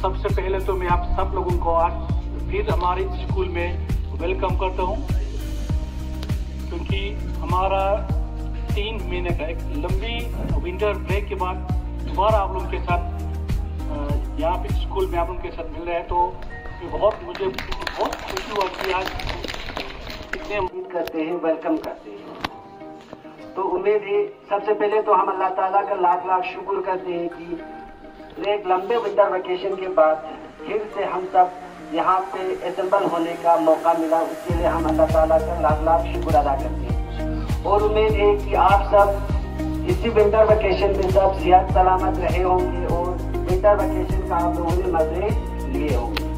सबसे पहले तो मैं आप सब लोगों को आज फिर हमारे स्कूल में वेलकम करता हूँ, क्योंकि हमारा तीन महीने का एक लंबी विंटर ब्रेक के बाद दोबारा आप लोगों के साथ यहाँ पे स्कूल में आप लोगों के साथ मिल रहे हैं तो बहुत, मुझे बहुत खुशी हुआ कि आज इतने उम्मीद करते हैं वेलकम करते हैं। तो उम्मीद है, सबसे पहले तो हम अल्लाह ताला का लाख लाख शुक्र करते हैं कि एक लंबे विंटर वेकेशन के बाद फिर से हम सब यहाँ पे असम्बल होने का मौका मिला। उसके लिए हम अल्लाह ताला का लाख लाख शुक्र अदा करते हैं। और उम्मीद है कि आप सब इसी विंटर वेकेशन में सब सेहत सलामत रहे होंगे और विंटर वेकेशन का आप लोगों ने मज़े लिए होंगे।